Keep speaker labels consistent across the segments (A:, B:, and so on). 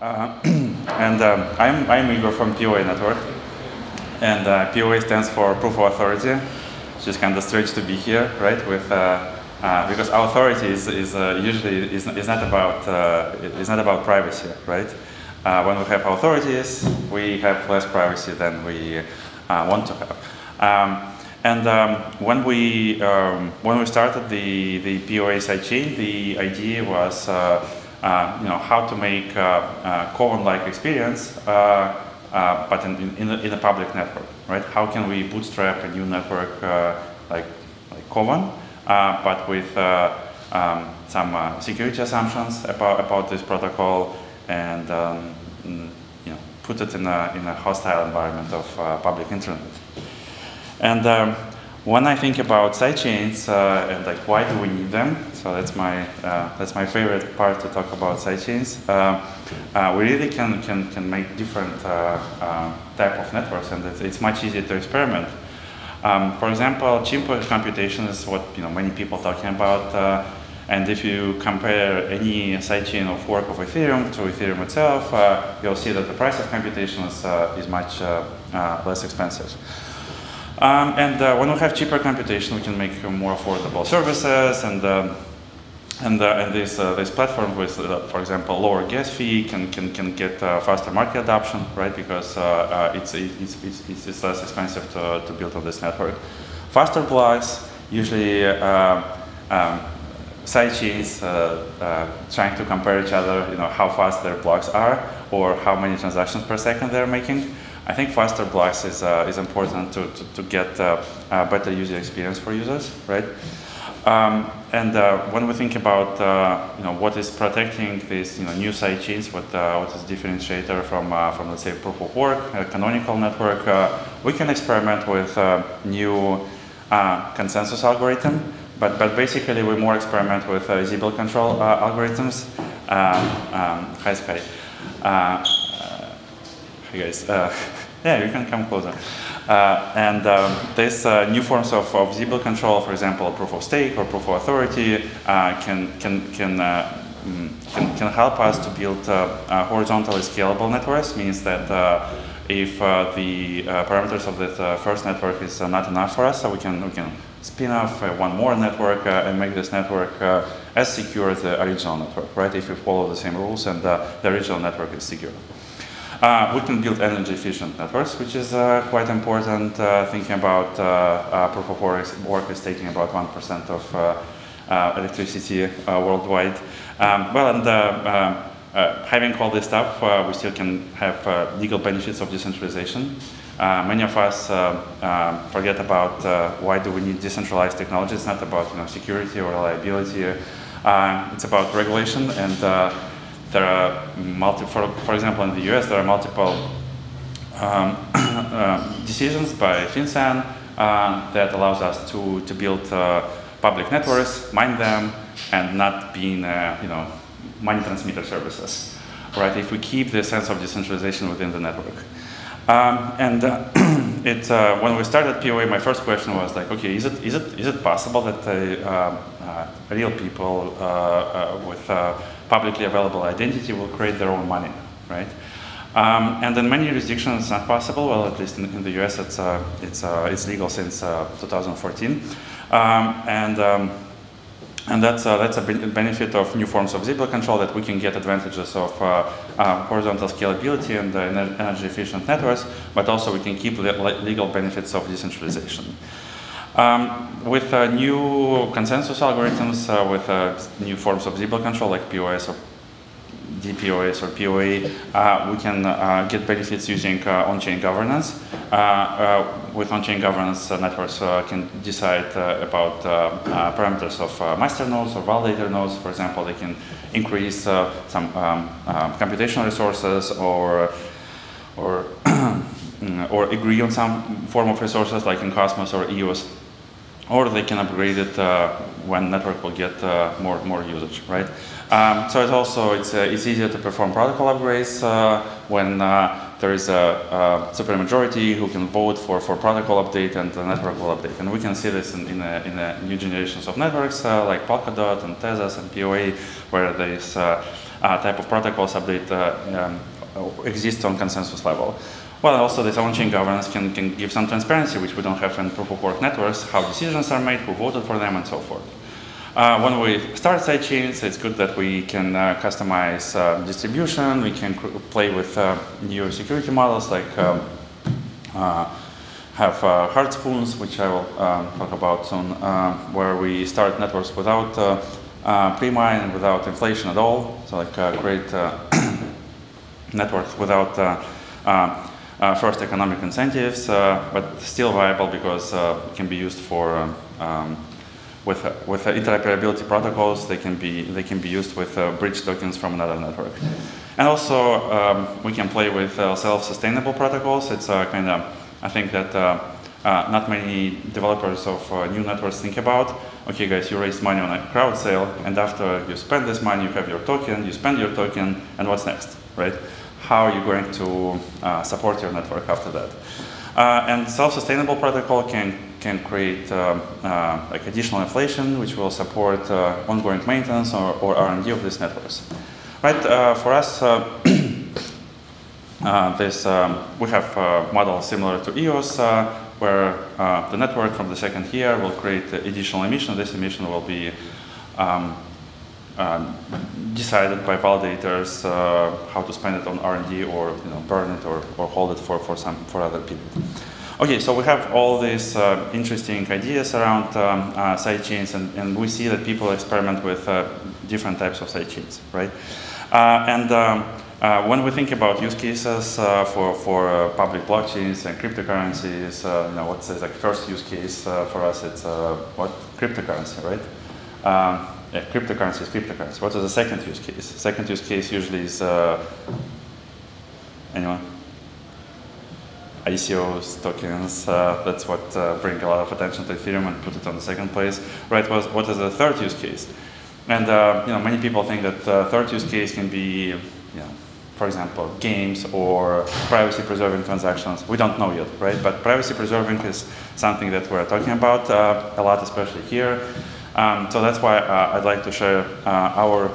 A: Uh, and um, I'm, I'm Igor from POA Network. And uh, POA stands for Proof of Authority, It's is kind of strange to be here, right? With, uh, uh because authority is, is uh, usually is, is, not about, uh, is not about privacy, right? when we have authorities, we have less privacy than we want to have. Um, and um, when we um, when we started the the POA sidechain, the idea was uh, you know how to make uh, uh Kovan-like experience, but in, in, a, in, a, public network, right? How can we bootstrap a new network like like Kovan, but with um, some security assumptions about about this protocol and um, you know put it in a in a hostile environment of public internet. And um, when I think about sidechains uh, and like why do we need them, so that's my uh, that's my favorite part to talk about sidechains. Uh, uh we really can can can make different uh, uh, type of networks, and it's, it's, much easier to experiment. Um, for example, cheaper computation is what you know many people talking about. and if you compare any sidechain of work of Ethereum to Ethereum itself, you'll see that the price of computation is, is much less expensive. Um, and uh, when we have cheaper computation, we can make more affordable services and um, and, uh, and this, uh, this platform with, uh, for example, lower gas fee can, can, can get uh, faster market adoption, right? Because uh, it's, it's, it's, it's, less expensive to, to build on this network. Faster blocks, usually um, side chains trying to compare each other, you know, how fast their blocks are or how many transactions per second they're making. I think faster blocks is, uh, is important to, to, to get uh, a better user experience for users, right? Um, and uh, when we think about uh, you know what is protecting these you know new side chains, what uh, what is differentiator from uh, from let's say proof of work, a canonical network, we can experiment with new consensus algorithm. But but basically we more experiment with Sybil control algorithms. Um, hi Sky. Hi guys. Uh, yeah, you can come closer. Uh, and um, there's uh, new forms of, of Sybil control, for example, proof of stake or proof of authority, uh, can, can, can, uh, mm, can, can help us to build uh, horizontally scalable networks, means that if the parameters of the first network is not enough for us, so we can, we can spin off one more network and make this network as secure as the original network, right? If we follow the same rules and the original network is secure. Uh, we can build energy efficient networks, which is uh, quite important. Uh, thinking about uh, uh, proof of work, work is taking about 1% of uh, electricity worldwide. Um, well, and um, having all this stuff, we still can have legal benefits of decentralization. many of us forget about why do we need decentralized technology. It's not about you know, security or reliability. it's about regulation and there are multi, for, for example, in the US, there are multiple um, uh, decisions by FinCEN uh, that allows us to, to build uh, public networks, mine them, and not being, uh, you know, money transmitter services, right? If we keep the sense of decentralization within the network. Um, and uh, it, uh, when we started POA, my first question was like, okay, is it, is it, is it possible that real people with publicly available identity will create their own money, right? Um, and in many jurisdictions, it's not possible. Well, at least in, in the US, it's, uh, it's, uh, it's legal since uh, 2014. Um, and um, and that's, uh, that's a benefit of new forms of Sybil control that we can get advantages of uh, uh, horizontal scalability and energy efficient networks, but also we can keep the legal benefits of decentralization. Um, with uh, new consensus algorithms, uh, with uh, new forms of Sybil control like POS or DPoS or POA, uh, we can uh, get benefits using uh, on-chain governance. with on-chain governance, networks can decide about parameters of master nodes or validator nodes. For example, they can increase some um, computational resources or or or agree on some form of resources like in Cosmos or EOS or they can upgrade it uh, when network will get uh, more more usage, right? Um, so it's also it's uh, it's easier to perform protocol upgrades uh, when uh, there is a, a supermajority who can vote for for protocol update and the network will update, and we can see this in in, a, in a new generations of networks uh, like Polkadot and Tezos and POA, where there is type of protocols update um, exists on consensus level. Well, also this on-chain governance can, can give some transparency, which we don't have in proof-of-work networks, how decisions are made, who voted for them, and so forth. Uh, when we start sidechains, it's good that we can uh, customize uh, distribution, we can play with uh, new security models like um, uh, have uh, hard spoons, which I will um, talk about soon, where we start networks without pre-mine without inflation at all, so like create networks without first economic incentives, but still viable because it can be used for um, with, uh, with uh, interoperability protocols, they can be, they can be used with uh, bridge tokens from another network. And also, um, we can play with uh, self-sustainable protocols. It's uh, kind of, I think that uh, not many developers of new networks think about. Okay, guys, you raise money on a crowd sale, and after you spend this money, you have your token, you spend your token, and what's next, right? How are you going to support your network after that? and self-sustainable protocol can can create uh, uh, like additional inflation, which will support uh, ongoing maintenance or, or R&D of these networks. Right, for us, this um, we have a model similar to EOS, where the network from the second year will create additional emission. This emission will be um, um, decided by validators uh, how to spend it on R&D or you know, burn it or, or hold it for, for, some, for other people. Okay, so we have all these uh, interesting ideas around um, uh, sidechains, and, and, we see that people experiment with uh, different types of sidechains, right? Uh, and um, uh, when we think about use cases uh, for, for public blockchains and cryptocurrencies, you know, what's the like, first use case for us? It's what cryptocurrency, right? Um, yeah, cryptocurrency. What is the second use case? Second use case usually is anyone? ICOs, tokens, uh, that's what uh, bring a lot of attention to Ethereum and put it on the second place. Right, was, what is the third use case? And uh, you know, many people think that the third use case can be, you know, for example, games or privacy-preserving transactions. We don't know yet, right? But privacy-preserving is something that we're talking about uh, a lot, especially here. Um, so that's why uh, I'd like to share uh, our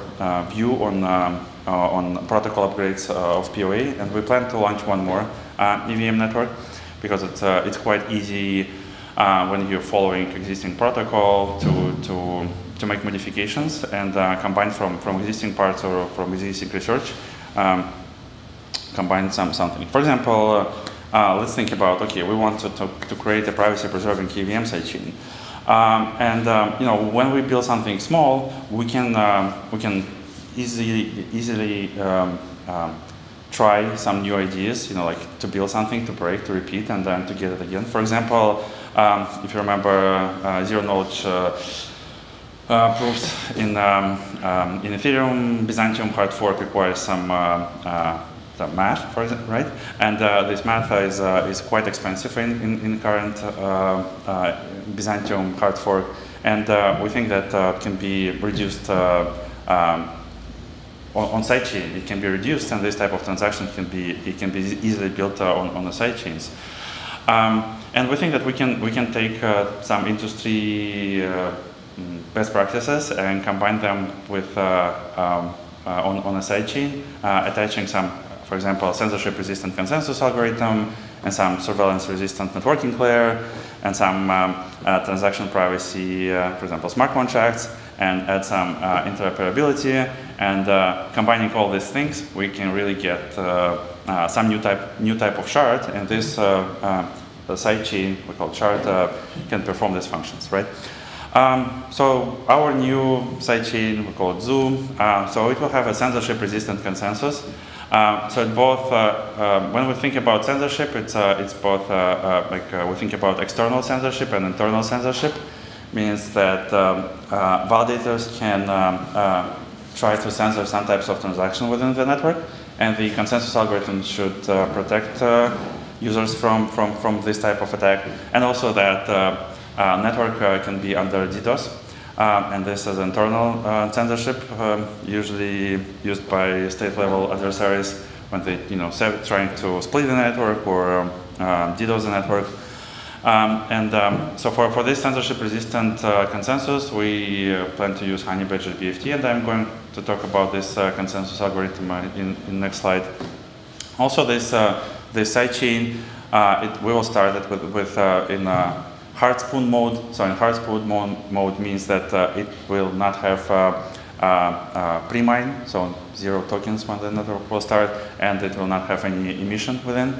A: view on, um, on protocol upgrades of POA, and we plan to launch one more uh, EVM network because it's, uh, it's quite easy uh, when you're following existing protocol to, to, to make modifications and combine from, from existing parts or from existing research, um, combine some, something. For example, uh, let's think about, okay, we want to, to, to create a privacy-preserving EVM sidechain. Um, and um, you know, when we build something small, we can, um, we can easily, easily um, um, try some new ideas, you know, like to build something, to break, to repeat, and then to get it again. For example, if you remember uh, zero knowledge uh, uh, proofs in, in Ethereum, Byzantium hard fork requires some uh, uh, math, for example, right? And uh, this math is, is quite expensive in, in, in current Byzantium hard fork. And we think that can be reduced um, on, sidechain, it can be reduced, and this type of transaction can be it can be easily built uh, on on the sidechains. Um, and we think that we can we can take uh, some industry uh, mm, best practices and combine them with uh, um, uh, on on a sidechain, uh, attaching some, for example, censorship-resistant consensus algorithm and some surveillance-resistant networking layer and some um, transaction privacy, for example, smart contracts, and add some interoperability and uh, combining all these things, we can really get uh, uh, some new type, new type of shard, and this uh, sidechain we call shard can perform these functions, right? Um, so our new sidechain, we call it Zoo, so it will have a censorship-resistant consensus. Uh, so both, uh, uh, when we think about censorship, it's, it's both, like we think about external censorship and internal censorship, means that um, validators can um, try to censor some types of transaction within the network, and the consensus algorithm should uh, protect uh, users from, from, from this type of attack, and also that uh, uh network uh, can be under DDoS, um, and this is internal uh, censorship, um, usually used by state-level adversaries when they, you know, trying to split the network or um, DDoS the network. Um, and um, so for, for this censorship-resistant uh, consensus, we uh, plan to use Honeybadger BFT, and I'm going to talk about this uh, consensus algorithm uh, in, in next slide. Also, this uh, this sidechain, uh, it, we will start it with, with in hard spoon mode. So in hard spoon mode, means that it will not have pre-mine, so zero tokens when the network will start, and it will not have any emission within.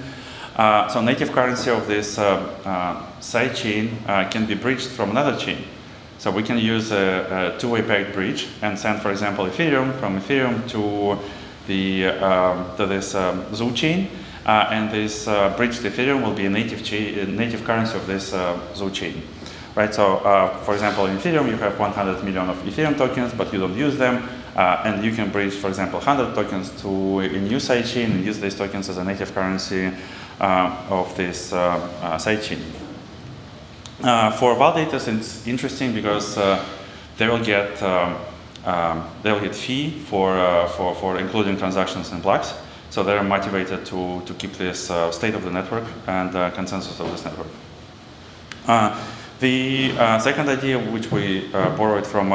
A: Uh, so native currency of this uh, uh, side chain can be bridged from another chain. So we can use a, a two-way pegged bridge and send, for example, Ethereum from Ethereum to the um, to this um, Zoo chain, uh, and this uh, bridged Ethereum will be a native native currency of this uh, Zoo chain, right? So, for example, in Ethereum you have 100 million of Ethereum tokens, but you don't use them, and you can bridge, for example, 100 tokens to a new side chain and use these tokens as a native currency uh, of this uh, uh, sidechain. for validators, it's interesting because they will get um, um, they'll get fee for, for, for including transactions in blocks. So they're motivated to, to keep this uh, state of the network and uh, consensus of this network. Uh, the second idea, which we borrowed from,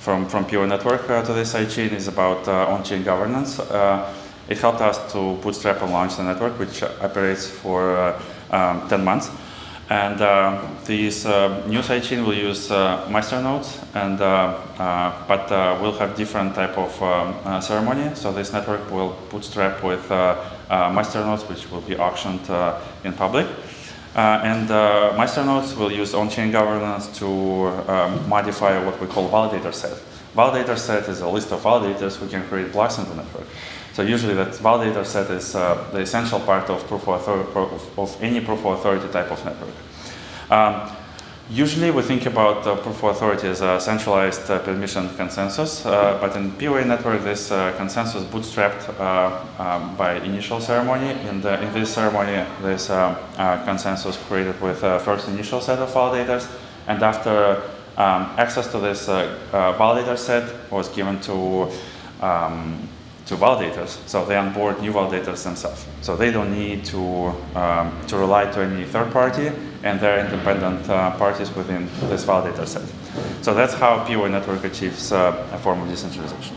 A: from, from POA Network to this sidechain, is about on-chain governance. It helped us to bootstrap and launch the network, which operates for uh, um, 10 months. And uh, this uh, new sidechain will use uh, master nodes, and uh, uh, but uh, we'll have different type of um, ceremony. So this network will bootstrap with master nodes, which will be auctioned in public. and master nodes will use on-chain governance to modify what we call validator set. Validator set is a list of validators who can create blocks in the network. So usually that validator set is uh, the essential part of proof of, of, of, any proof of authority type of network. Um, usually we think about uh, proof of authority as a centralized uh, permission consensus, uh, but in POA network this uh, consensus bootstrapped uh, um, by initial ceremony. And in this ceremony this um, consensus created with first initial set of validators, and after um, access to this validator set was given to um, to validators, so they onboard new validators themselves. So they don't need to, um, to rely to any third party, and they're independent uh, parties within this validator set. So that's how POA network achieves uh, a form of decentralization.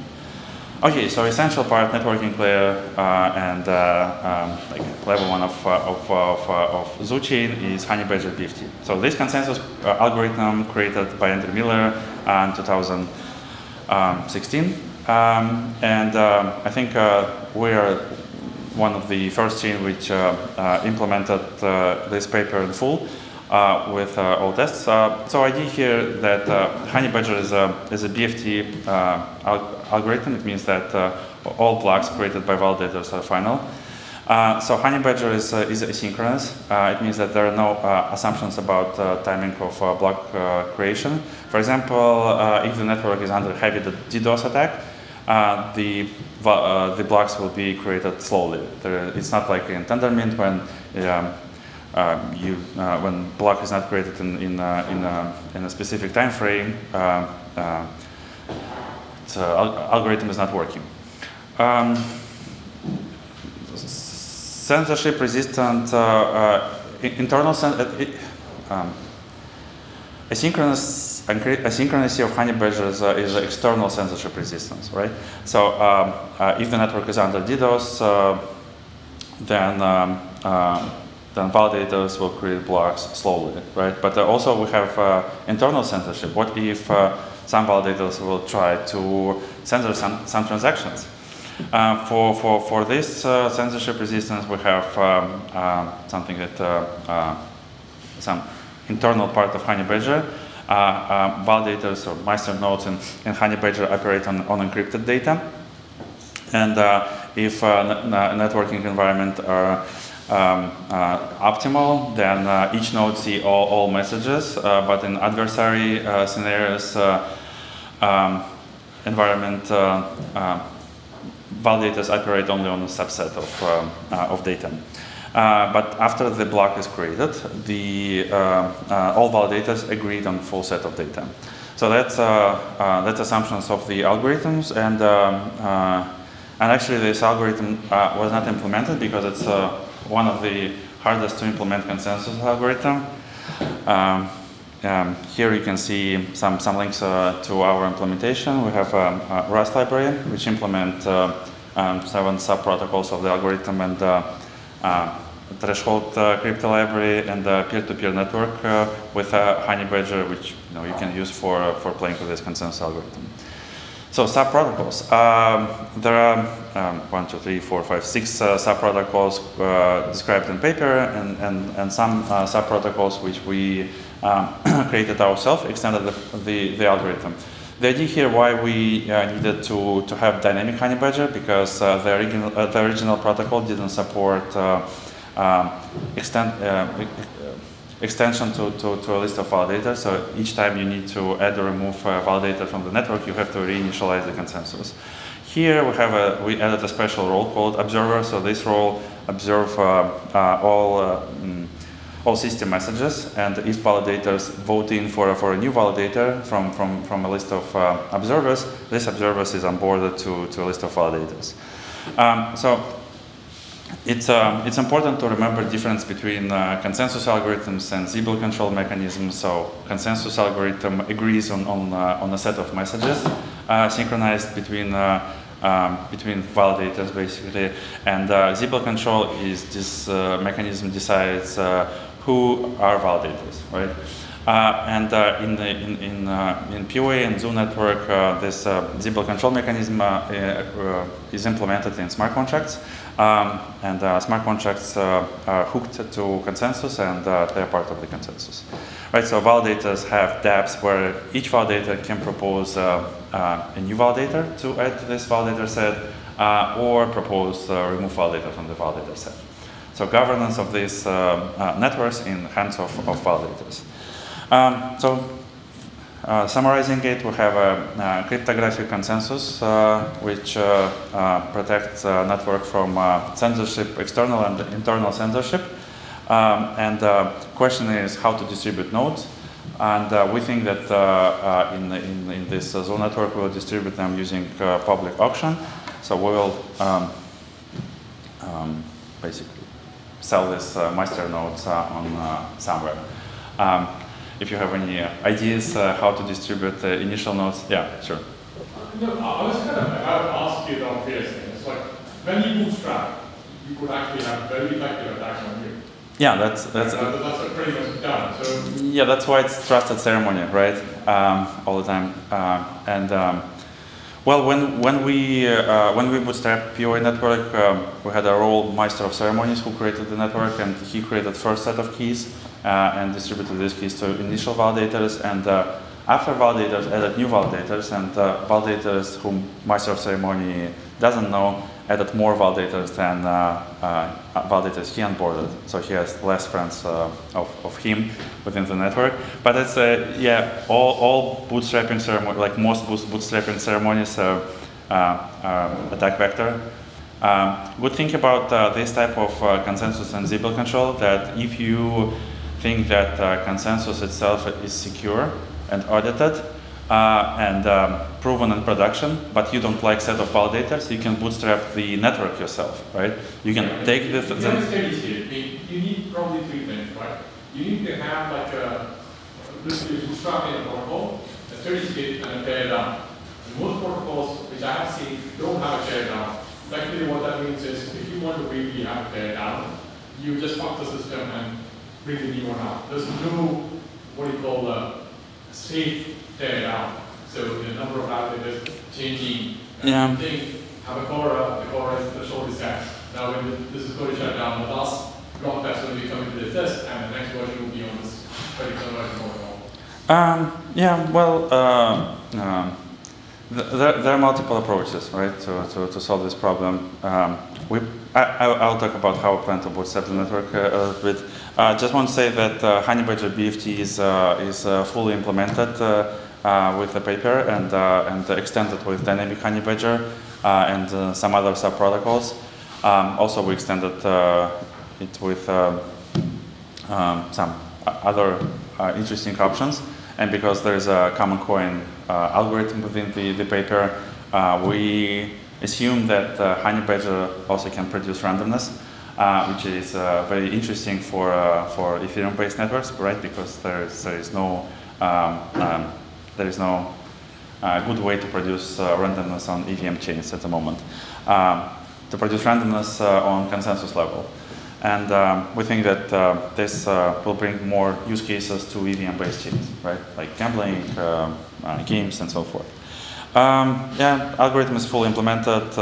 A: Okay, so essential part, networking layer, uh, and uh, um, like level one of, uh, of, of, uh, of Zoo chain is Honeybadger BFT. So this consensus algorithm created by Andrew Miller in 2016 um, and um, I think uh, we are one of the first team which uh, uh, implemented this paper in full. Uh, with uh, all tests. Uh, so idea here that Honeybadger is a, is a BFT al algorithm. It means that all blocks created by validators are final. so Honeybadger is, is asynchronous. it means that there are no assumptions about timing of block creation. For example, if the network is under heavy DDoS attack, uh, the uh, the blocks will be created slowly. There, it's not like in Tendermint when um, uh, you uh, when block is not created in in uh, in, a, in, a, specific time frame. Uh, the algorithm is not working. Um, censorship resistant internal um, asynchronous asynchronicity of Honeybadger is, uh, is external censorship resistance, right? So um, uh, if the network is under DDoS, uh, then um, uh, then validators will create blocks slowly, right? But uh, also we have uh, internal censorship. What if some validators will try to censor some, some transactions? for, for, for this censorship resistance, we have um, something that some internal part of Honeybadger uh, uh, Uh, uh, validators or master nodes in, in Honeybadger operate on, on encrypted data. And uh, if uh, networking environment are um, optimal, then each node see all, all messages, but in adversary scenarios, um, environment validators operate only on a subset of, um, of data. Uh, but after the block is created, the, uh, uh, all validators agreed on full set of data. So that's, that's assumptions of the algorithms. And, um, and actually this algorithm was not implemented because it's one of the hardest to implement consensus algorithm. Um, um, here you can see some, some links uh, to our implementation. We have um, a Rust library, which implement uh, um, seven sub-protocols of the algorithm and uh threshold uh, crypto library and peer-to-peer -peer network uh, with a Honey Badger, which you, know, you can use for, for playing with this consensus algorithm. So sub-protocols. Um, there are um, one, two, three, four, five, six uh, sub-protocols uh, described in paper and, and, and some uh, sub-protocols which we um, created ourselves, extended the, the, the, algorithm. The idea here why we uh, needed to, to have dynamic honey badger because uh, the, original, uh, the original protocol didn't support um, extend, extension to, to, to, a list of validators. So each time you need to add or remove a validator from the network, you have to reinitialize the consensus. Here we have a, we added a special role called observer. So this role observe uh, uh, all uh, mm, all system messages, and if validators vote in for, for a new validator from, from, from a list of uh, observers, this observers is onboarded to, to a list of validators. Um, so it's, uh, it's important to remember the difference between uh, consensus algorithms and Sybil control mechanisms. So consensus algorithm agrees on, on, uh, on a set of messages uh, synchronized between, uh, um, between validators basically. And uh, control is this mechanism decides who are validators, right? Uh, and uh, in, the, in, in, uh, in POA and Zoo network, this uh, control mechanism is implemented in smart contracts. Um, and uh, smart contracts uh, are hooked to consensus and uh, they're part of the consensus. Right, so validators have dApps where each validator can propose uh, uh, a new validator to add to this validator set uh, or propose remove validator from the validator set. So governance of these networks in hands of, of validators. Um, so summarizing it, we have a, a cryptographic consensus uh, which uh, uh protects network from uh, censorship, external and internal censorship. Um, and the question is how to distribute nodes. And we think that in, in, in, this Zoo network, we'll distribute them using public auction. So we will um, um, basically sell these master nodes on somewhere. Um, if you have any ideas uh, how to distribute the initial nodes. Yeah, sure.
B: No, I was kind of about to ask you the obvious thing. It's like when you bootstrap, you could actually have very effective attacks on you.
A: Yeah, that's that's
B: uh, that's pretty much done. So
A: yeah, that's why it's trusted ceremony, right? Um, all the time, uh, and um, well, when when we uh, when we bootstrap POA network, um, we had a role master of ceremonies who created the network, and he created first set of keys uh, and distributed these keys to initial validators. And uh, after validators added new validators, and uh, validators whom master of ceremony doesn't know added more validators than uh, uh, validators he onboarded. So he has less friends uh, of, of him within the network. But it's, yeah, all, all bootstrapping ceremonies, like most bootstrapping ceremonies are attack vector. Um, good thing about this type of consensus and Sybil control that if you think that uh, consensus itself is secure and audited uh, and um, proven in production, but you don't like set of validators, you can bootstrap the network yourself, right? You can yeah, take this.
B: You need probably three things, right? You need to have like a bootstrapping protocol, a steady state, and a teardown. Most protocols which I have seen don't have a teardown. Effectively, what that means is if you want to really have a teardown, you just fuck the system and the new one out. There's no, what do you call, a safe tear down. So the number of validators changing.
A: Yeah.
B: Think, have a Cora, the Cora is the shortest test. Now when this is going to shut down, the last block going to be coming to this test, and the next version will be on this particular version
A: um, yeah, well, uh, uh, there, there, are multiple approaches, right, to, to, to solve this problem. Um, we, I, will talk about how we plan to bootstrap the network uh, a little bit. I uh, just want to say that uh, Honey Badger BFT is, uh, is uh, fully implemented uh, with the paper and, and extended with Dynamic Honey Badger and some other sub-protocols. Um, also, we extended it with um, some other interesting options. And because there is a common coin algorithm within the, the paper, we assume that uh, Honey Badger also can produce randomness. Uh, which is uh, very interesting for, uh, for Ethereum-based networks, right? Because there is, there is no, um, um, there is no uh, good way to produce randomness on EVM chains at the moment. Um, to produce randomness on consensus level. And um, we think that uh, this uh, will bring more use cases to EVM-based chains, right? Like gambling, uh, games, and so forth. Um, yeah, algorithm is fully implemented.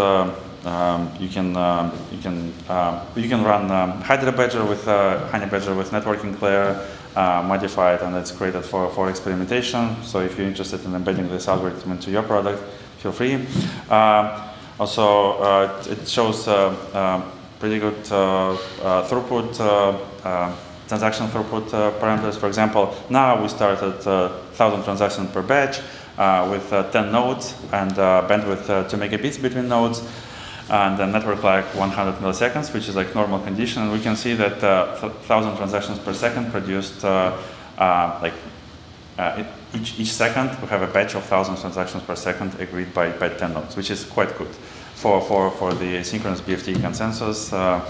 A: Um, you can um, you can um, you can run um, Hydra Badger with uh, Honey Badger with networking layer uh, modified, and it's created for for experimentation. So if you're interested in embedding this algorithm into your product, feel free. Uh, also, uh, it shows uh, uh, pretty good throughput. transaction throughput parameters. For example, now we started 1,000 transactions per batch with 10 nodes and bandwidth 2 megabits between nodes and the network like 100 milliseconds, which is like normal condition. And we can see that uh, 1,000 transactions per second produced uh, uh, like uh, each, each second we have a batch of 1,000 transactions per second agreed by, by 10 nodes, which is quite good for, for, for the asynchronous BFT consensus uh,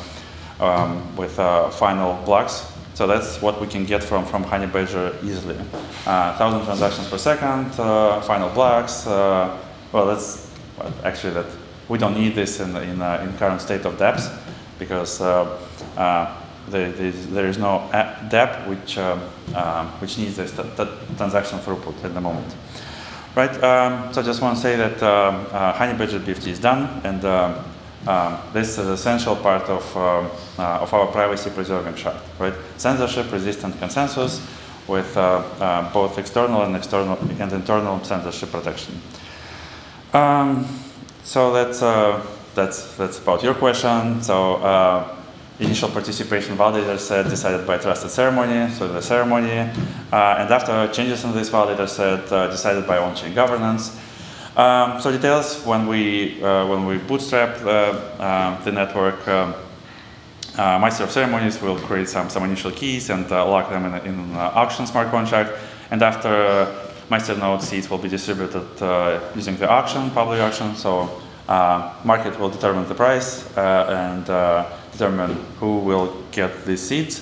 A: um, with uh, final blocks. So that's what we can get from, from Honey Badger easily. 1,000 transactions per second, final blocks. well, that's actually that we don't need this in, in, uh, in current state of dApps because uh, uh, there, there is no dApp which, um, um, which needs this transaction throughput at the moment. Right, um, so I just want to say that um, uh, Honey Badger BFT is done, and uh, um, this is essential part of, uh, of our privacy preserving shard, right? Censorship resistant consensus with both external and external and internal censorship protection. Um, so that's, uh, that's, that's about your question. So uh, initial participation validator set decided by trusted ceremony, so the ceremony. Uh, and after changes in this validator set uh, decided by on-chain governance. Um, so details when we, uh, when we bootstrap uh, the network, um, uh, master of ceremonies will create some, some initial keys and uh, lock them in, in auction smart contract. And after node seeds will be distributed uh, using the auction, public auction. So uh, market will determine the price uh, and determine who will get these seeds.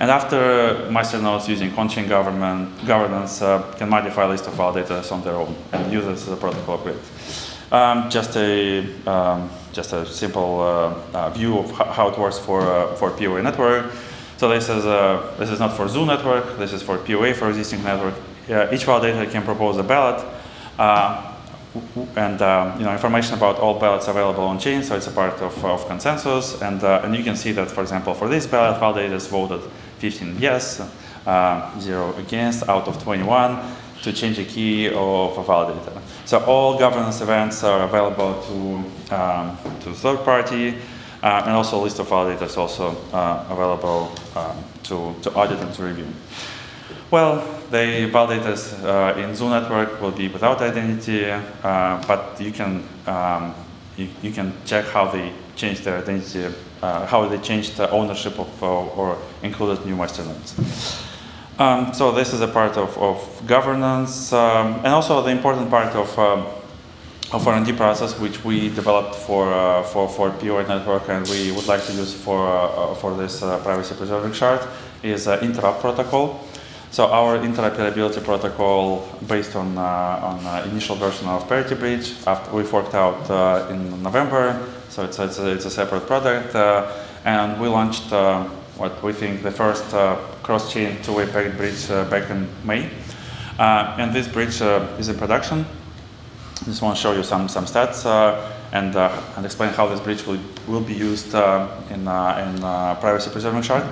A: And after nodes using on-chain governance uh, can modify list of validators on their own and use this as a protocol grid. Um, just a um, just a simple uh, uh, view of how it works for for POA network. So this is this is not for Zoo network. This is for POA for existing network each validator can propose a ballot, uh, and uh, you know information about all ballots available on chain, so it's a part of, of consensus. And uh, and you can see that, for example, for this ballot, validators voted 15 yes, zero against out of 21 to change a key of a validator. So all governance events are available to um, to third party. Uh, and also a list of validators also uh, available um, to, to audit and to review. Well, the validators uh, in Zoo network will be without identity, uh, but you can um, you, you, can check how they changed their identity, uh, how they changed the ownership of uh, or included new masternodes. Um, so this is a part of, of governance, um, and also the important part of um, of R&D process, which we developed for uh, for for POA network, and we would like to use for uh, for this privacy preserving shard, is interop protocol. So our interoperability protocol, based on, uh, on uh, initial version of Parity Bridge, after we forked out uh, in November, so it's, it's, a, it's a separate product, uh, and we launched uh, what we think the first uh, cross-chain two-way pegged bridge back in May. and this bridge is in production. Just want to show you some, some stats and, and explain how this bridge will, will be used in, in privacy preserving shard.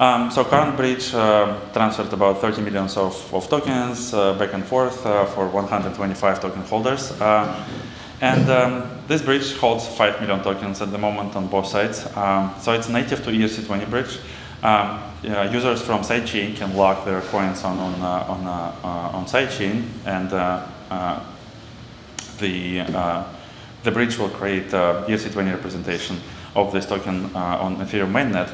A: Um, so current bridge uh, transferred about 30 millions of, of tokens uh, back and forth uh, for 125 token holders. Uh, and um, this bridge holds 5 million tokens at the moment on both sides. Um, so it's native to ERC20 bridge. Um, users from sidechain can lock their coins on, on, uh, on, uh, on sidechain and the, the bridge will create ERC20 representation of this token on Ethereum mainnet.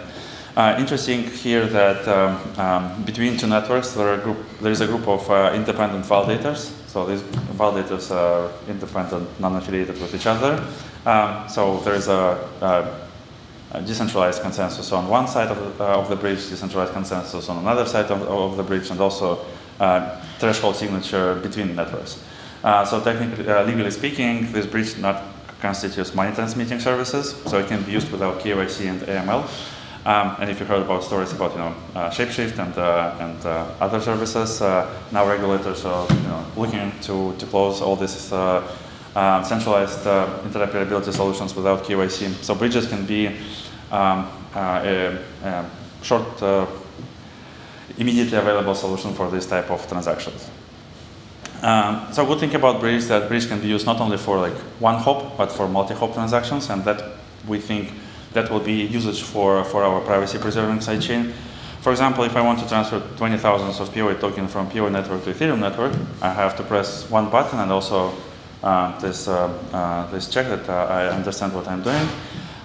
A: Uh, interesting here that um, um, between two networks there, group, there is a group of uh, independent validators. So these validators are independent, non-affiliated with each other. Um, so there is a, a, uh, decentralized consensus on one side of the, uh, of the bridge, decentralized consensus on another side of, of the bridge, and also uh, threshold signature between networks. Uh, so technically, legally speaking, this bridge not constitutes money transmitting services, so it can be used without KYC and AML. Um, and if you heard about stories about you know uh, Shapeshift and uh, and uh, other services, uh, now regulators are you know looking to to close all these um, centralized interoperability solutions without KYC. So bridges can be um, a, a, short, immediately available solution for this type of transactions. Um, so good thing about Bridge is that Bridge can be used not only for like one hop, but for multi-hop transactions, and that we think that will be usage for, for our privacy preserving sidechain. For example, if I want to transfer 20,000 of POA token from POA network to Ethereum network, I have to press one button and also uh, this, uh, uh, this check that uh, I understand what I'm doing.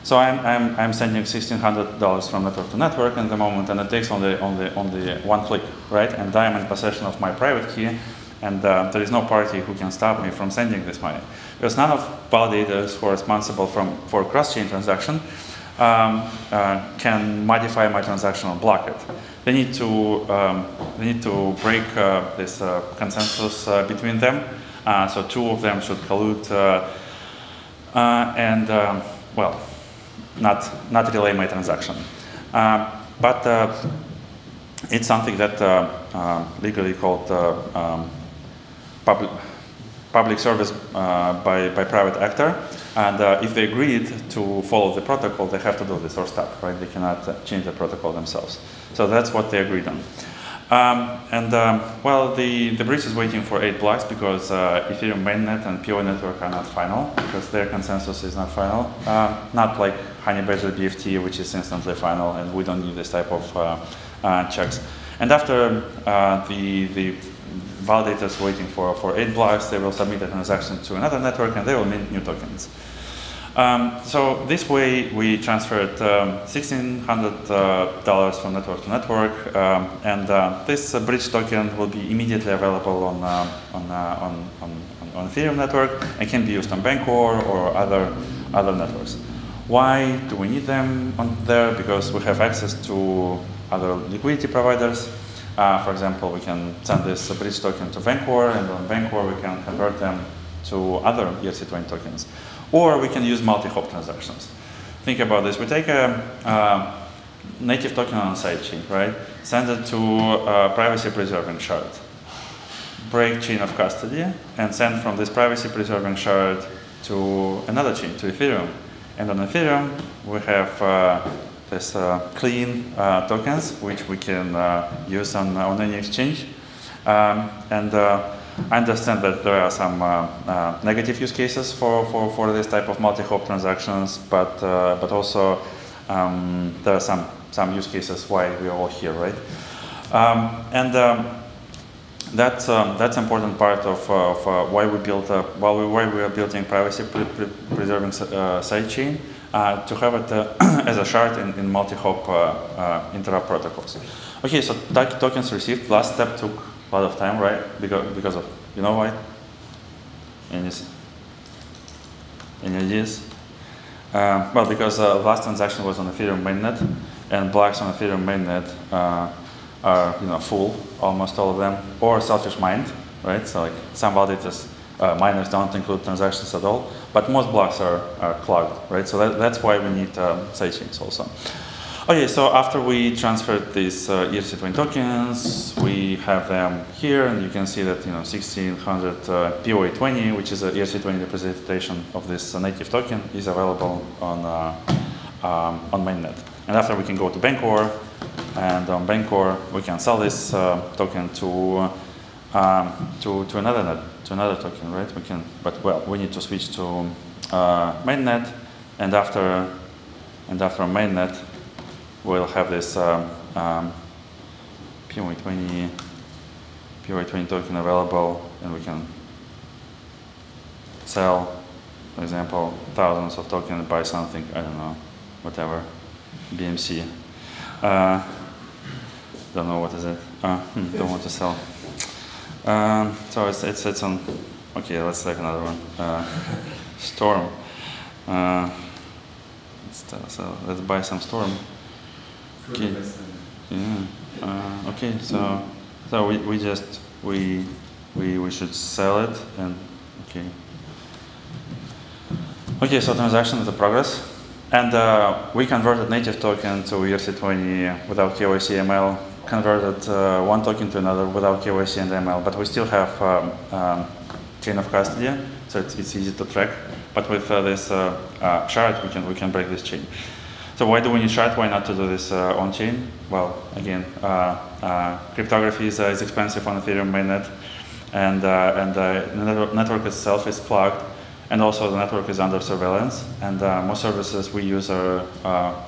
A: So I'm, I'm, I'm sending $1,600 from network to network at the moment, and it takes only, only, only one click, right? And I am in possession of my private key, and uh, there is no party who can stop me from sending this money. Because none of validators who are responsible from, for cross-chain transaction um, uh, can modify my transaction or block it. They need to, um, they need to break uh, this uh, consensus uh, between them. Uh, so two of them should collude and, um, well, not, not relay my transaction. but it's something that legally called um, public, public service uh, by, by private actor. And uh, if they agreed to follow the protocol, they have to do this or stop, right? They cannot change the protocol themselves. So that's what they agreed on. Um, and um, well, the, the bridge is waiting for eight blocks because uh, Ethereum mainnet and POA network are not final because their consensus is not final. Um, not like Honey Badger BFT, which is instantly final, and we don't need this type of uh, uh, checks. And after uh, the, the validators waiting for, for eight blocks, they will submit a transaction to another network and they will mint new tokens. Um, so this way we transferred um, $1,600 uh, from network to network um, and uh, this uh, bridge token will be immediately available on, uh, on, uh, on, on, on, Ethereum network and can be used on Bancor or other, other networks. Why do we need them on there? Because we have access to other liquidity providers uh, for example, we can send this bridge token to Bancor, and on Bancor we can convert them to other ERC20 tokens. Or we can use multi-hop transactions. Think about this. We take a, a native token on sidechain, right? Send it to a privacy-preserving shard. Break chain of custody, and send from this privacy-preserving shard to another chain, to Ethereum. And on Ethereum, we have uh, there's uh, clean uh, tokens, which we can uh, use on, on any exchange. Um, and I understand that there are some negative use cases for, for, for this type of multi-hop transactions, but, but also um, there are some, some use cases why we are all here, right? Um, and um, that's um, that's important part of, uh, of uh, why we built uh, while we why we are building privacy pre pre preserving sidechain uh, to have it uh, as a shard in, in multi-hop uh, interop protocols. Okay, so tokens received, last step took a lot of time, right? Because, because of, you know why? Any, any ideas? Uh, well, because uh, last transaction was on Ethereum mainnet, and blocks on Ethereum mainnet uh, are you know full, almost all of them, or selfish mined, right? So like some validators uh, miners don't include transactions at all, but most blocks are, are clogged, right? So that, that's why we need um, sidechains also. Okay, so after we transferred these uh, ERC20 tokens, we have them here, and you can see that you know 1600 uh, POA20, which is a ERC20 representation of this uh, native token, is available on uh, um, on mainnet. And after we can go to Bancor, and on Bancor we can sell this uh, token to um, to to another net to another token, right? We can, but well, we need to switch to uh, mainnet, and after and after mainnet, we'll have this um, um, POA20 POA20 token available, and we can sell, for example, thousands of tokens, buy something, I don't know, whatever, BMC. Uh, don't know what is it. Uh, hmm, don't want to sell. Um, so it's, it's, it's on, okay, let's take another one. Uh, storm. Uh, let's So, let's buy some Storm. Okay. Yeah. Uh, okay. So so we, we just we we we should sell it and okay. Okay. So transaction is a progress, and uh, we converted native token to ERC20 without KYC ML. Converted uh, one token to another without KYC and ML, but we still have um, um, chain of custody, so it's, it's easy to track. But with uh, this uh, uh, shard, we can we can break this chain. So why do we need shard? Why not to do this uh, on chain? Well, again, uh, cryptography is, is expensive on Ethereum mainnet, and and the network itself is clogged, and also the network is under surveillance. And most services we use are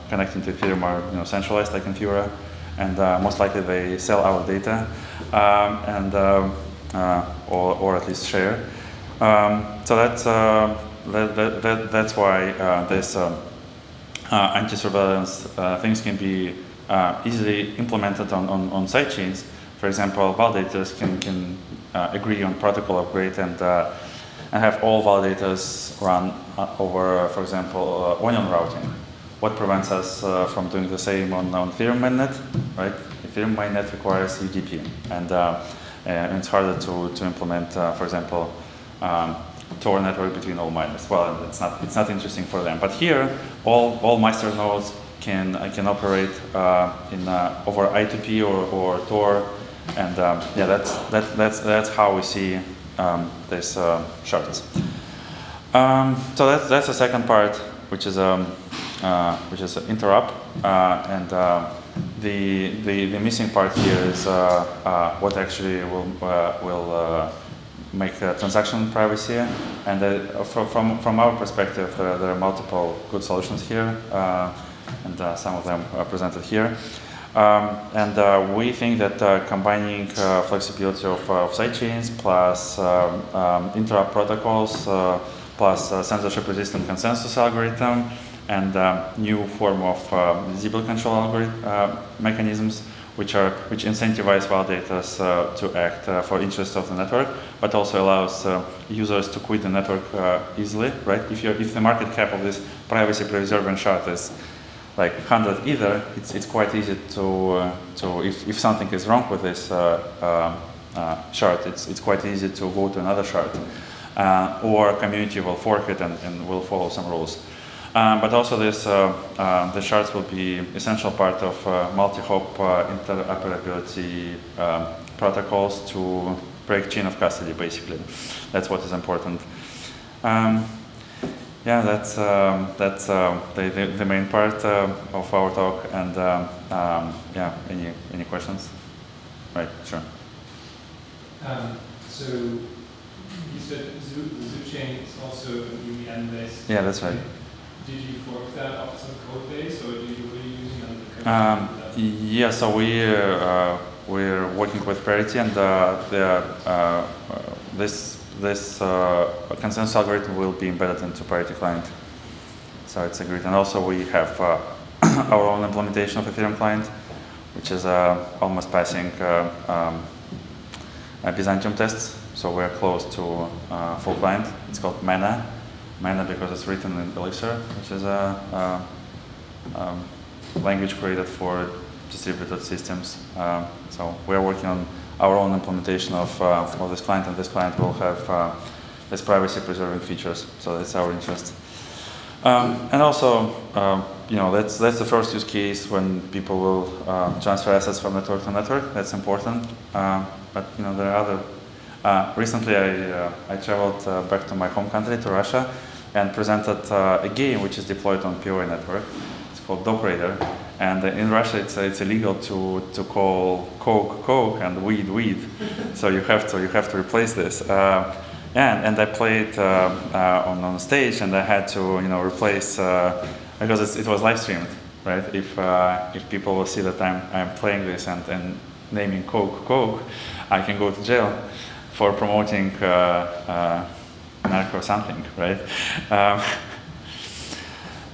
A: connecting to Ethereum are you know centralized, like Infura, and most likely they sell our data, um, and um, or or at least share. Um, so that's that, that, that, that's why uh, this um, uh, anti-surveillance uh, things can be uh, easily implemented on, on, on side chains. For example, validators can, can uh, agree on protocol upgrade and, uh, and have all validators run over, for example, onion routing. What prevents us from doing the same on, on Ethereum mainnet, right? Ethereum mainnet requires UDP, and, and it's harder to, to implement, for example, um, Tor network between all miners. Well, it's not it's not interesting for them. But here, all all master nodes can uh, can operate uh, in uh, over I2P or, or Tor, and um, yeah, that's that that's that's how we see um, this uh, shards. Um, so that's that's the second part, which is um, uh, which is interop, uh, and the, the the missing part here is what actually will will make uh, transaction privacy. And uh, from, from our perspective, uh, there are multiple good solutions here, uh, and uh, some of them are presented here. Um, and uh, we think that combining flexibility of, of sidechains plus um, um, interop protocols plus censorship-resistant consensus algorithm and um, new form of Sybil control algorithm mechanisms which are which incentivize validators uh, to act uh, for interest of the network, but also allows uh, users to quit the network uh, easily, right? If you if the market cap of this privacy preserving shard is like 100 ether, it's it's quite easy to uh, to if if something is wrong with this uh, shard, it's it's quite easy to go to another shard, or community will fork it and, and will follow some rules. Um, but also this, uh, uh, the shards will be essential part of uh, multi-hop uh, interoperability um, protocols to break chain of custody, basically. That's what is important. Um, yeah, that's, um, that's uh, the, the, the, main part uh, of our talk. And um, um, yeah, any, any questions? Right, sure.
C: so you said Zoo, Zoo chain is also EVM based.
A: Yeah, that's right.
C: Did you fork that off some code base, or do you, you using
A: another um, Yeah, so we uh, we're working with Parity, and uh, the, uh, this this uh, consensus algorithm will be embedded into Parity client. So it's agreed, and also we have uh, our own implementation of Ethereum client, which is uh, almost passing um, Byzantium tests. So we're close to full client. It's called Mana mainly because it's written in Elixir, which is a, a um, language created for distributed systems. Um, so we're working on our own implementation of, uh, of this client, and this client will have uh, this privacy-preserving features. So that's our interest. Um, and also, uh, you know, that's that's the first use case when people will uh, transfer assets from network to network. That's important. Um, but you know, there are other uh, recently, I, uh, I traveled uh, back to my home country, to Russia, and presented a game which is deployed on POA network. It's called DopeRaider. And in Russia, it's, it's illegal to, to call Coke, Coke, and weed, weed. so you have to, you have to replace this. Uh, and, and I played uh, uh, on, on stage, and I had to, you know, replace, because it was live streamed, right? If, if people will see that I'm, I'm playing this and, and naming Coke, Coke, I can go to jail for promoting uh, uh, narco something, right? Um,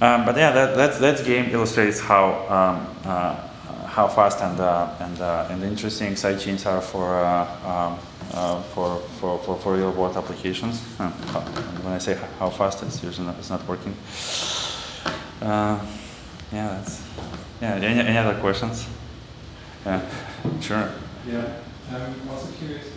A: um, but yeah, that, that, that game illustrates how um, uh, how fast and uh, and uh, and interesting sidechains are for uh, um, for, for, for for real world applications. when I say how fast, it's usually not, it's not working. Uh, yeah, that's, yeah. Any, any other questions? Yeah, sure.
C: Yeah, I'm also curious.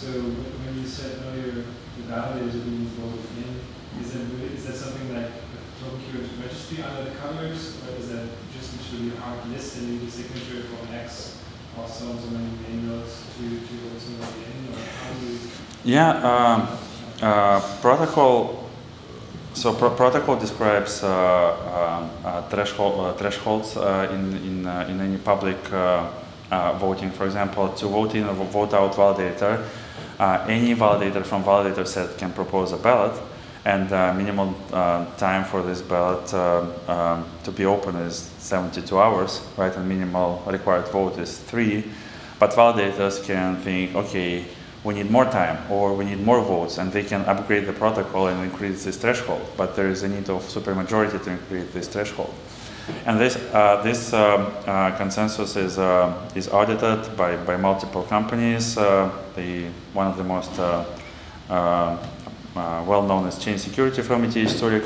C: So when you said earlier the validators are being voted in, is that is that something like a keyword registry under the colors, or is that just literally a hard list and you need a signature from X of so and so many main nodes to to vote somebody in, or how do you?
A: Yeah, um, uh, protocol. So pro- protocol describes uh, um, uh, threshold, uh, thresholds uh, in in uh, in any public uh, voting. For example, to vote in or vote out validator, uh, any validator from validator set can propose a ballot, and uh, minimum uh, time for this ballot um, um, to be open is 72 hours, right? And minimal required vote is three. But validators can think, okay, we need more time or we need more votes, and they can upgrade the protocol and increase this threshold. But there is a need of supermajority to increase this threshold. And this, uh, this um, uh, consensus is, uh, is audited by, by multiple companies. Uh, the, one of the most uh, uh, uh, well known is Chain Security from ETH Zurich.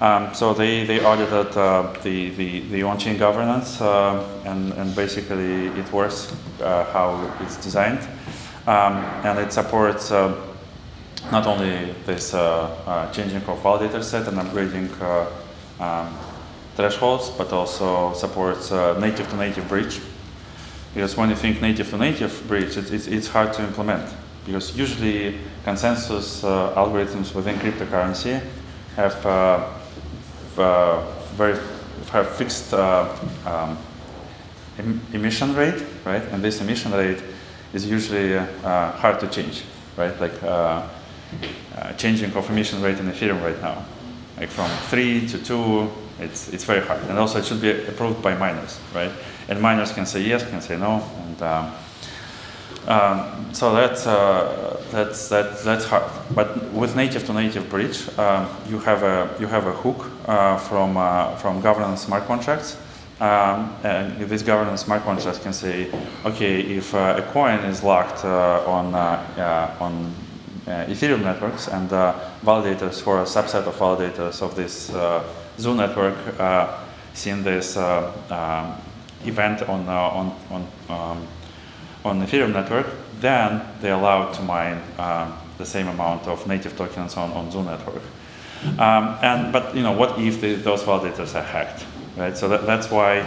A: Um, so they, they audited the, the, the on-chain governance and, and basically it works how it's designed. Um, and it supports not only this changing of validator set and upgrading um, thresholds, but also supports uh, native to native bridge. Because when you think native to native bridge, it's, it's, it's hard to implement. Because usually consensus uh, algorithms within cryptocurrency have uh, very have fixed um, em- emission rate, right? And this emission rate is usually hard to change, right? Like uh, changing of emission rate in Ethereum right now, like from three to two, it's it's very hard. And also it should be approved by miners, right? And miners can say yes, can say no, and um, um, so that's uh, that's that, that's hard. But with native to native bridge, um, you have a you have a hook uh, from uh, from governance smart contracts. Um, and this governance smart contracts can say, okay, if uh, a coin is locked uh, on uh, uh, on uh, Ethereum networks and uh, validators for a subset of validators of this Zoo network uh, seen this uh, um, event on uh, on on um, on Ethereum network, then they allowed to mine um, the same amount of native tokens on, on Zoo network. Um, and but you know what if the, those validators are hacked, right? So that, that's why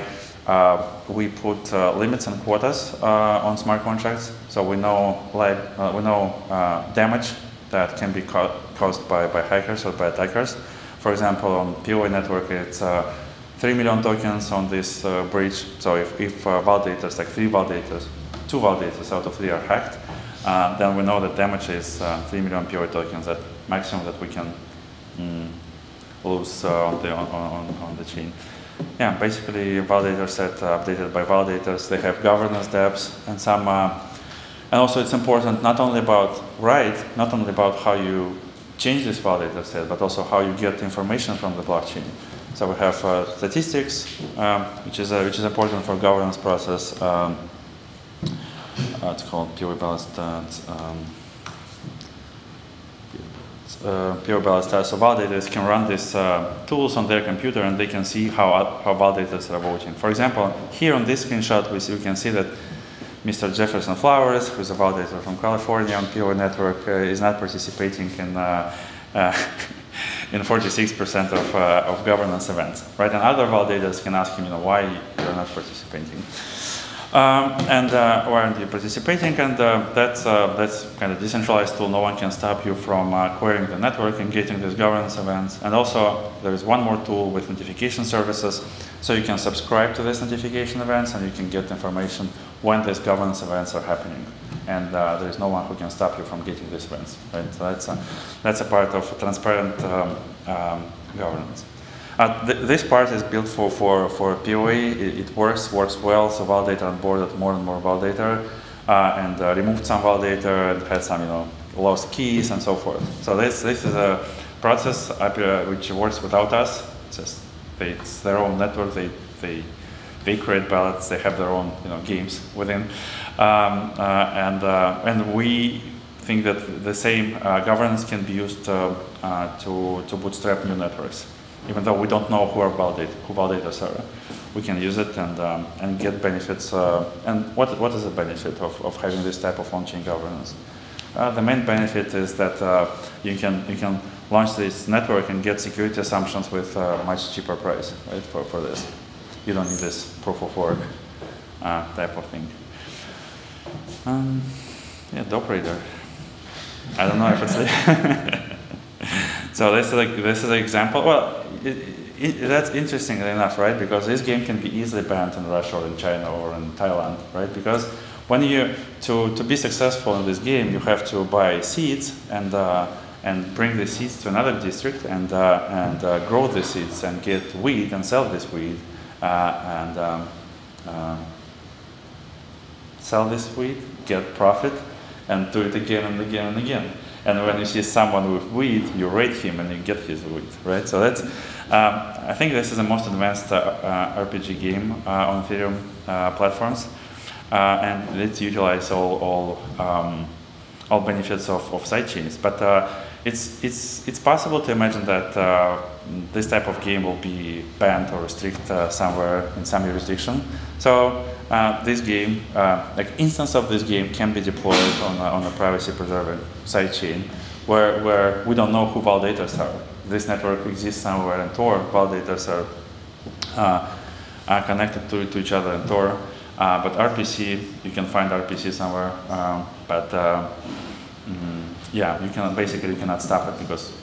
A: uh, we put uh, limits and quotas uh, on smart contracts. So we know like uh, we know uh, damage that can be ca- caused by, by hackers or by attackers. For example, on POA network, it's uh, 3 million tokens on this uh, bridge. So if, if uh, validators, like three validators, two validators out of three are hacked, then we know that damage is uh, 3 million POA tokens, that maximum that we can mm, lose on, the, on, on, on the chain. Yeah, basically validator set uh, updated by validators. They have governance DApps and some, uh, and also it's important not only about right, not only about how you change this validator set, but also how you get information from the blockchain. So we have uh, statistics, um, which is uh, which is important for governance process. Um, uh, it's called POA Ballot Stats. Um, uh, POA Ballot Stats. So validators can run these uh, tools on their computer and they can see how how validators are voting. For example, here on this screenshot, we, see, we can see that Mr. Jefferson Flowers, who's a validator from California on POA network, uh, is not participating in. Uh, uh, in 46% of, of governance events, right? And other validators can ask him, you know, why you're not participating. Um, and uh, why aren't you participating? And uh, that's, uh, that's kind of decentralized tool. No one can stop you from uh, querying the network and getting these governance events. And also, there is one more tool with notification services. So you can subscribe to these notification events and you can get information when these governance events are happening. And uh, there is no one who can stop you from getting these events. Right? So that's a, that's a part of transparent um, um, governance. Uh, th- this part is built for, for, for POA. It, it works, works well. So validator onboarded more and more validator, uh, and uh, removed some validator and had some, you know, lost keys and so forth. So this this is a process uh, which works without us. It's just they, it's their own network. They they they create ballots. They have their own you know games within, um, uh, and uh, and we think that the same governance can be used to to bootstrap new networks. Even though we don't know who validate, who validators are. We can use it and, um, and get benefits. Uh, and what, what is the benefit of, of having this type of on-chain governance? Uh, the main benefit is that uh, you, can, you can launch this network and get security assumptions with a much cheaper price right, for, for this. You don't need this proof of work uh, type of thing. Um, yeah, DopeRaider. I don't know if it's. so this is like this is an example. Well, it, it, that's interesting enough, right? Because this game can be easily banned in Russia or in China or in Thailand, right? Because when you to to be successful in this game, you have to buy seeds and. Uh, and bring the seeds to another district and, uh, and uh, grow the seeds and get weed and sell this weed uh, and um, um, sell this weed, get profit, and do it again and again and again. And when you see someone with weed, you rate him and you get his weed, right? So that's, um, I think this is the most advanced uh, uh, RPG game uh, on Ethereum platforms, and it utilizes all all um, all benefits of, of sidechains. But it's, it's, it's possible to imagine that uh, this type of game will be banned or restricted uh, somewhere in some jurisdiction. So uh, this game, uh, like instance of this game can be deployed on a, on a privacy preserving sidechain where, where we don't know who validators are. This network exists somewhere in Tor, validators are, uh, are connected to, to each other in Tor. Uh, but RPC, you can find RPC somewhere, um, but mm, yeah, you can basically you cannot stop it because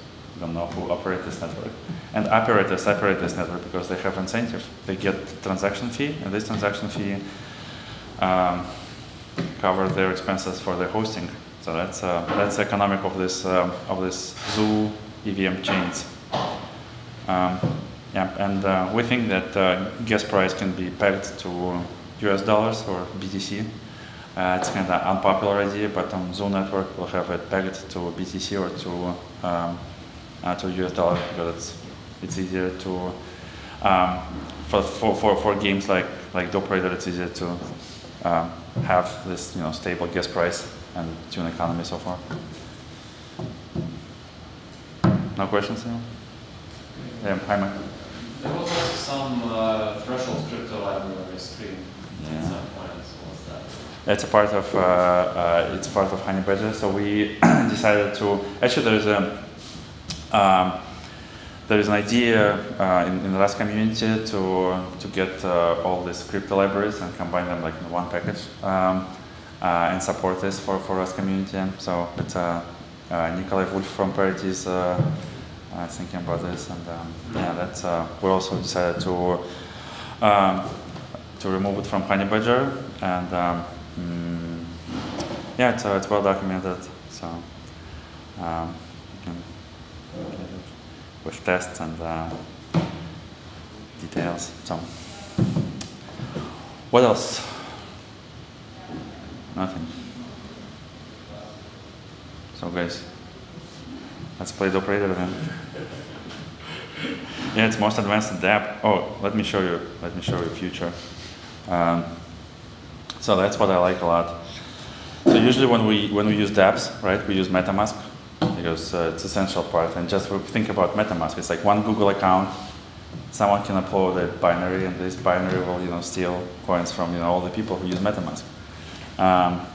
A: don't know who operate this network. And operators operate this network because they have incentive. They get transaction fee, and this transaction fee um, covers their expenses for their hosting. So that's uh, that's economic of this um, of this Zoo EVM chains. Um, yeah, and uh, we think that uh, gas price can be pegged to US dollars or BTC. Uh, it's kind of unpopular idea, but on Zoo Network we'll have it pegged to BTC or to um, uh, to US dollar because it's it's easier to um, for, for, for, for games like like DopeRaider it's easier to um, have this you know stable gas price and tune economy so far. No questions? Yeah, hi Mike.
D: There was also some uh, threshold crypto library screen
A: yeah.
D: at some point. What's that?
A: It's a part of uh, uh, it's part of Honey Badger. So we decided to actually there's a um, there is an idea uh, in, in, the Rust community to to get uh, all these crypto libraries and combine them like in one package um, uh, and support this for for Rust community. So it's uh, Nikolay Volf from Parity is thinking about this, and um, yeah, that's we also decided to. Um, to remove it from Honey Badger and um, Mm, yeah, it's, uh, it's well documented, so um, with tests and uh, details. So, what else? Nothing. So, guys, let's play DopeRaider then. yeah, it's most advanced a DApp. Oh, let me show you. Let me show you future. Um, so that's what I like a lot. So usually when we when we use dApps, right, we use MetaMask because uh, it's essential part. And just think about MetaMask. It's like one Google account. Someone can upload a binary, and this binary will you know steal coins from you know all the people who use MetaMask. Um,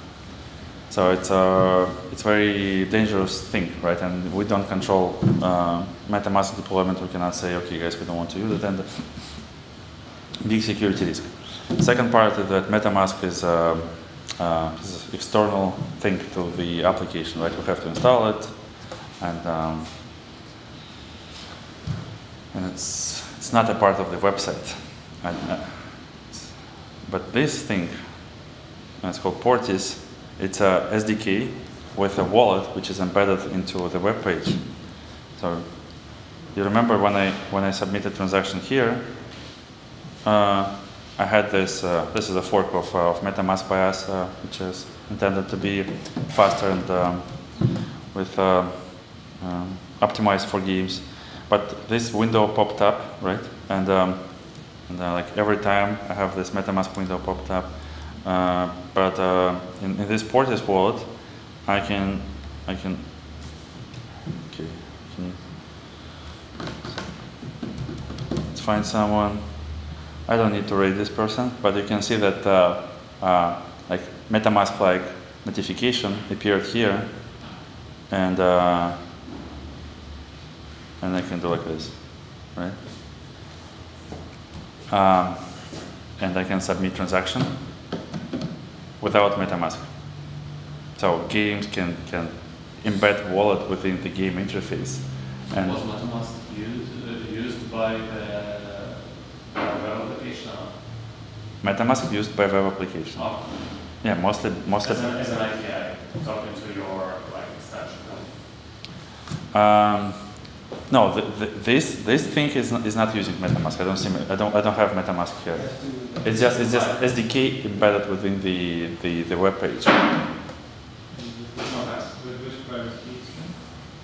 A: so it's a it's very dangerous thing, right? And we don't control uh, MetaMask deployment. We cannot say, okay, guys, we don't want to use it, and big security risk. Second part is that MetaMask is, uh, uh, an external thing to the application, right? We have to install it, and um, and it's it's not a part of the website. And, uh, but this thing, it's called Portis. It's a SDK with a wallet which is embedded into the web page. So you remember when I when I submitted transaction here. Uh, I had this, uh, this is a fork of, uh, of MetaMask by us, uh, which is intended to be faster and um, with uh, um, optimized for games. But this window popped up, right? And, um, and uh, like every time I have this MetaMask window popped up. Uh, but in, in this Portis wallet, I can, I can, okay, can, let's find someone. I don't need to rate this person, but you can see that uh, uh, like MetaMask like notification appeared here, and uh, and I can do like this, right? Um, and I can submit transaction without MetaMask. So games can can embed wallet within the game interface, and
D: Was MetaMask used, uh, used by the web application?
A: MetaMask used by web application.
D: Oh,
A: Yeah, mostly mostly.
D: as an, as an API, talking to your like extension.
A: Um, no, the, the, this this thing is not, is not using MetaMask. I don't see. I don't I don't have MetaMask here. It's just it's just SDK embedded within the the, the web page.
C: With which private keys?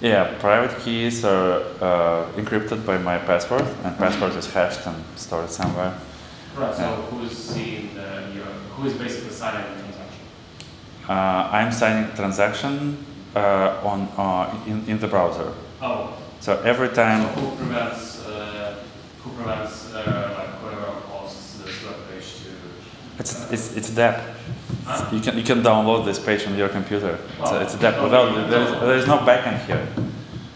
A: Yeah, private keys are uh, encrypted by my password, and password is hashed and stored somewhere.
D: Right. So
A: Yeah.
D: who's seeing the your, who is basically signing the transaction?
A: Uh, I'm signing transaction uh, on uh, in, in the browser.
D: Oh,
A: So every
D: so
A: time,
D: who prevents uh, who prevents uh, like whoever hosts this web page to?
A: it's it's it's DApp.
D: Huh?
A: You can you can download this page on your computer. It's a, it's a DApp
D: Oh,
A: without
D: okay.
A: there is, there is no backend here.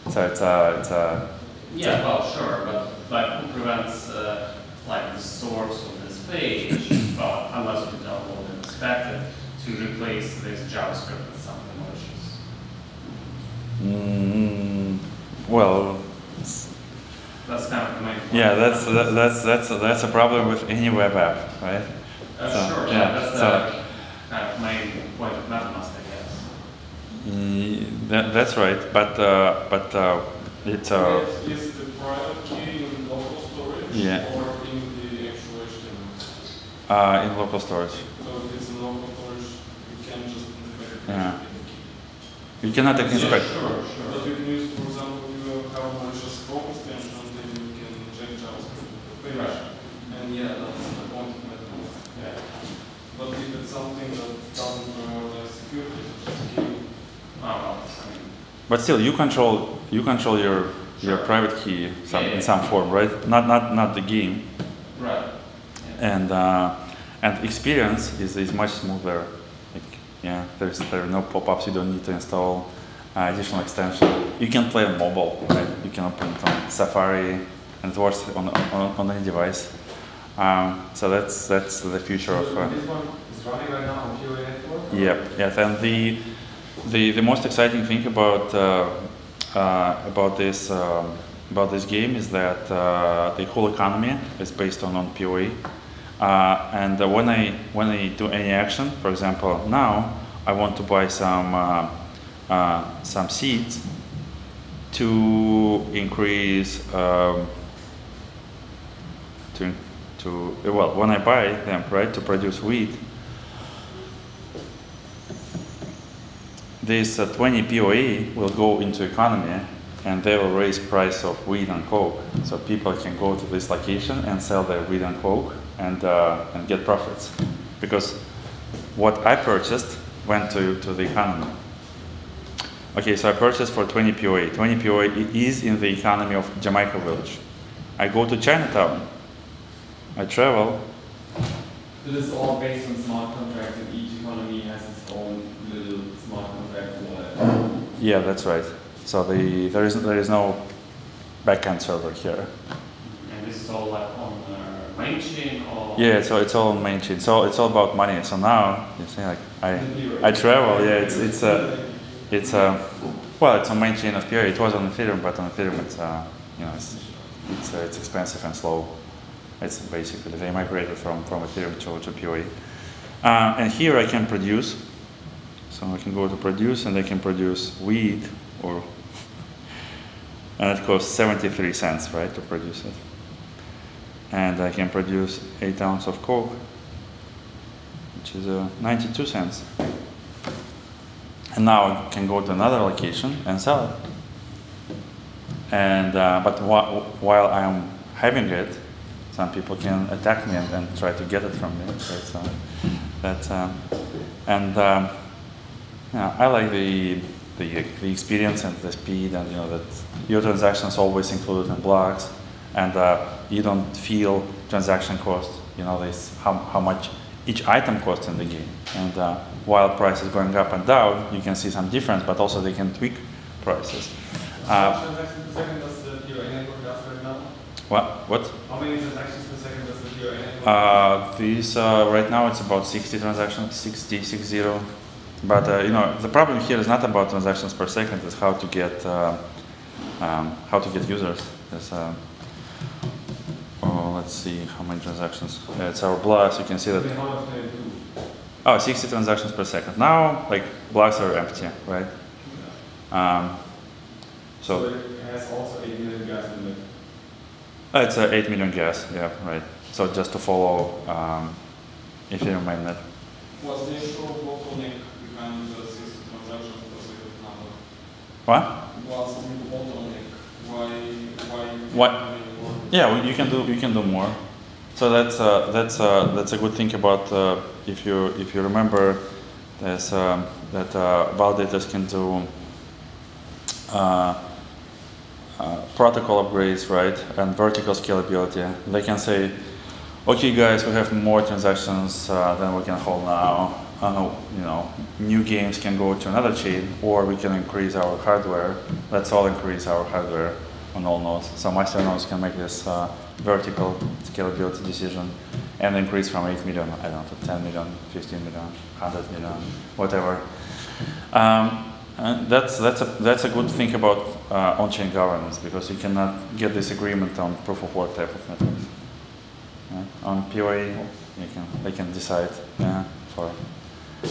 A: So it's a it's a
D: Yeah, well, sure, but like who prevents uh, like the source of this page, well, unless you download and inspect it, to replace this JavaScript with something malicious?
A: mm, well.
D: That's kind of the main point.
A: Yeah, that's that, that's that's that's a problem with any web app, right?
D: Uh,
A: so,
D: sure,
A: yeah,
D: yeah, that's the
A: so-
D: kind of main point of MetaMask, I guess.
A: Mm, that, that's right, but uh, but uh, it's uh,
E: Is the private key in local storage
A: Yeah.
E: or in the actual HTML?
A: uh, in local storage.
E: So if it's in local storage, you can just inspect.
A: Yeah. You cannot
E: Yeah,
A: inspect.
E: Sure, sure. But you can use, for example, malicious extension, then you can inject JavaScript to the page.
D: Right.
E: And yeah, that's the point of.
D: Yeah.
E: But if it's something that doesn't prioritize security, as key,
D: mean,
A: But still, you control you control your your
D: Sure.
A: private key some,
D: Yeah, yeah.
A: in some form, right? Not not not the game,
D: right. Yeah.
A: and uh, and experience is, is much smoother. Like, yeah, there's there are no pop-ups. You don't need to install uh, additional extension. You can play on mobile, right? You can open it on Safari, and it works on on, on any device. Um, so that's that's the future of. Uh,
C: This one is running right now on POA network?
A: Yep, yes, and the the the most exciting thing about uh, uh, about this um, about this game is that uh, the whole economy is based on on POA, uh, and uh, when I when I do any action, for example, now I want to buy some uh, uh, some seeds to increase um, to to well when I buy them right to produce wheat this uh, 20 POA will go into economy and they will raise price of wheat and coke. So people can go to this location and sell their wheat and coke and, uh, and get profits. Because what I purchased went to, to the economy. Okay, so I purchased for 20 POA. 20 POA is in the economy of Jamaica Village. I go to Chinatown. I travel.
F: So this is all based on smart contracts, and each economy has its own little smart contract wallet.
A: Yeah, that's right. So the, there, is, there is no backend server here.
D: And this is all like on uh, main chain or?
A: Yeah, so it's all main chain. So it's all about money. So now you see, like I, I travel. Yeah, it's it's a, it's a, well, it's a main chain of Peer. It was on Ethereum, but on Ethereum it's uh, you know, it's it's, uh, it's expensive and slow. It's basically they migrated from from Ethereum to to POA. Uh, and here I can produce. So I can go to produce, and I can produce wheat or, and it costs 73 cents, right, to produce it and I can produce 8 ounces of coke, which is uh, 92 cents. And now I can go to another location and sell it. And uh, but wh- while I'm having it, some people can attack me and, and try to get it from me. So it's, uh, um, and um, yeah, I like the, the the experience and the speed, and you know that your transactions always included in blocks and uh, you don't feel transaction cost. You know this how, how much each item costs in the game. And uh, while price is going up and down, you can see some difference, but also they can tweak prices. Uh,
F: many transactions per second does the POA network does right now?
A: what? What?
F: How many transactions per second does the POA network?
A: Uh, these uh, right now it's about 60 transactions, 60, 60. But uh, you know the problem here is not about transactions per second; it's how to get uh, um, how to get users. Uh, oh, let's see how many transactions. It's our blocks. You can see that. Oh, 60 transactions per second. Now, like blocks are empty, right? Um, so
F: it has also 8 million gas in it.
A: uh, it's uh, 8 million gas. Yeah, right. So just to follow um, Ethereum mainnet.
E: What's the actual bottleneck behind the 60 transactions per second number?
A: What?
E: What's the bottleneck? Why, why? you
A: What-
E: can't do any more?
A: Yeah, well, you can do you can do more. So that's uh, that's uh, that's a good thing about uh, if you if you remember, there's um, that uh, validators can do uh, uh, protocol upgrades, right, and vertical scalability. They can say, okay, guys, we have more transactions uh, than we can hold now. Uh, you know, new games can go to another chain, or we can increase our hardware. Let's all increase our hardware on all nodes. So master nodes can make this uh, vertical scalability decision and increase from 8 million, I don't know, to 10 million, 15 million, 100 million, whatever. Um, that's, that's, a, that's a good thing about uh, on-chain governance because you cannot get this agreement on proof of work type of networks. Yeah, On POA, you can, they can decide yeah, for,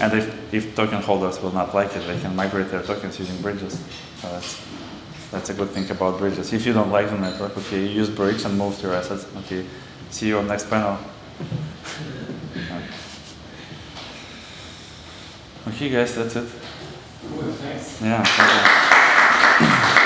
A: and if, if token holders will not like it, they can migrate their tokens using bridges. So that's, that's a good thing about bridges. If you don't like the network, okay, use bridge and move your assets. Okay, see you on next panel. Okay, guys, that's it.
F: Cool, thanks.
A: Yeah, thank